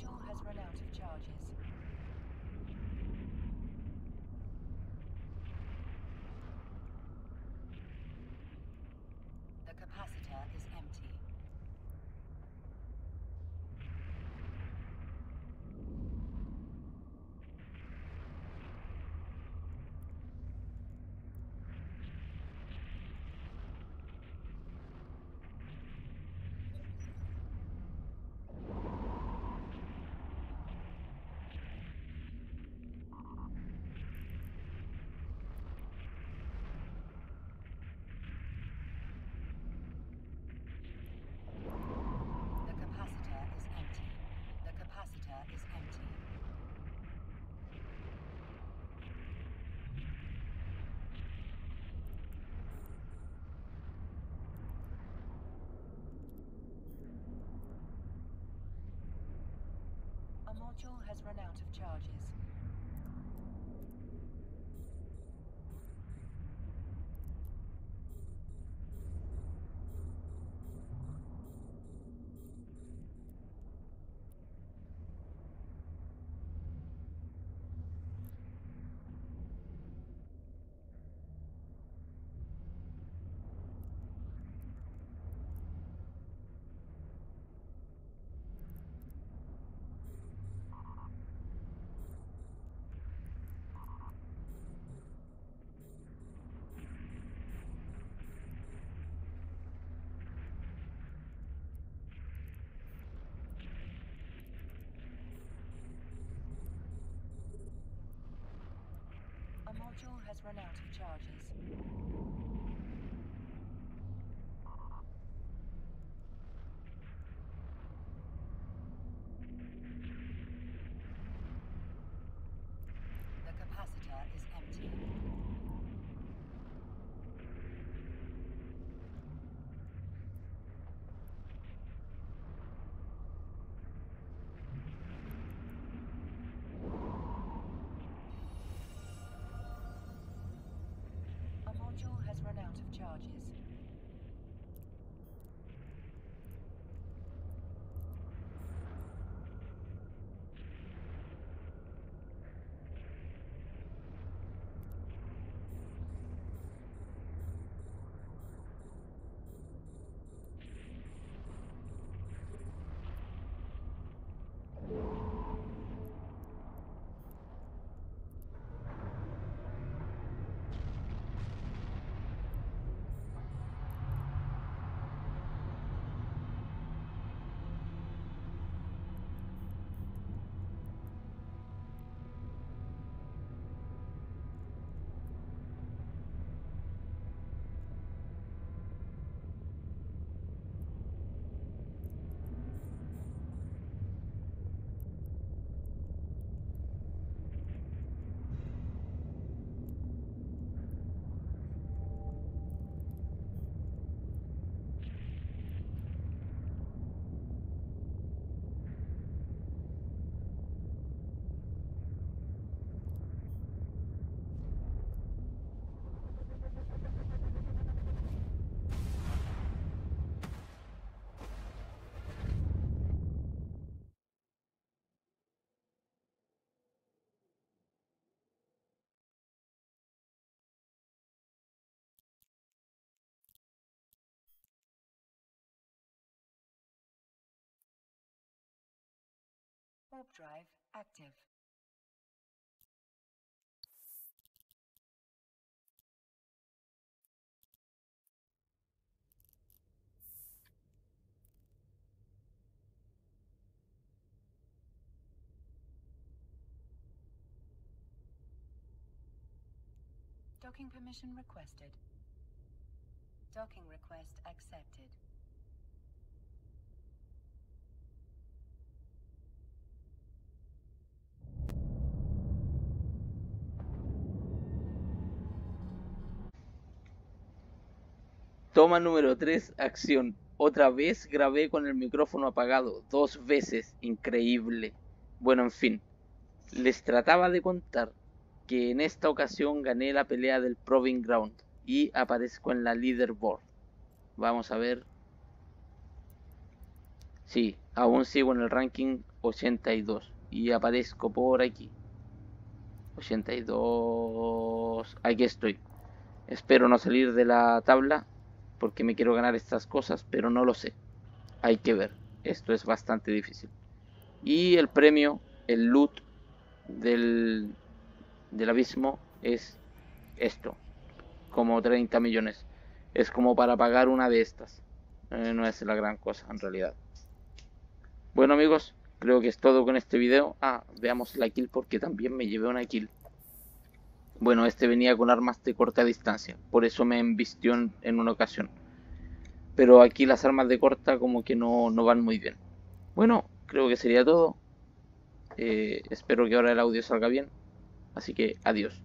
Joule has run out of charges. Module has run out of charges. Module has run out of charges. Drive active. Docking permission requested. Docking request accepted. Toma número 3, acción. Otra vez grabé con el micrófono apagado, dos veces, increíble. Bueno, en fin, les trataba de contar que en esta ocasión gané la pelea del Proving Ground y aparezco en la leaderboard. Vamos a ver. Sí, aún sigo en el ranking 82 y aparezco por aquí. 82. Aquí estoy. Espero no salir de la tabla porque me quiero ganar estas cosas, pero no lo sé. Hay que ver. Esto es bastante difícil. Y el premio, el loot del, del abismo es esto. Como 30 millones. Es como para pagar una de estas. Eh, no es la gran cosa en realidad. Bueno amigos, creo que es todo con este video. Ah, veamos la kill porque también me llevé una kill. Bueno, este venía con armas de corta distancia, por eso me embistió en, una ocasión. Pero aquí las armas de corta como que no, no van muy bien. Bueno, creo que sería todo. Eh, espero que ahora el audio salga bien. Así que adiós.